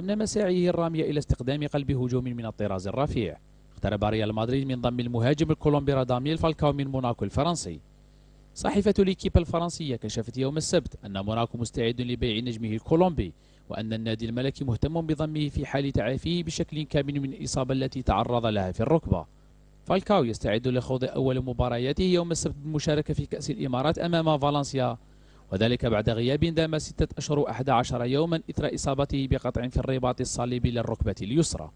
أن مساعيه الرامية إلى استقدام قلب هجوم من الطراز الرفيع. اقترب ريال مدريد من ضم المهاجم الكولومبي راداميل فالكاو من موناكو الفرنسي. صحيفة ليكيب الفرنسية كشفت يوم السبت أن موناكو مستعد لبيع نجمه الكولومبي وأن النادي الملكي مهتم بضمه في حال تعافيه بشكل كامل من الإصابة التي تعرض لها في الركبة. فالكاو يستعد لخوض أول مبارياته يوم السبت بالمشاركة في كأس الإمارات أمام فالنسيا وذلك بعد غياب دام ستة أشهر وأحد عشر يوما إثر إصابته بقطع في الرباط الصليبي للركبة اليسرى.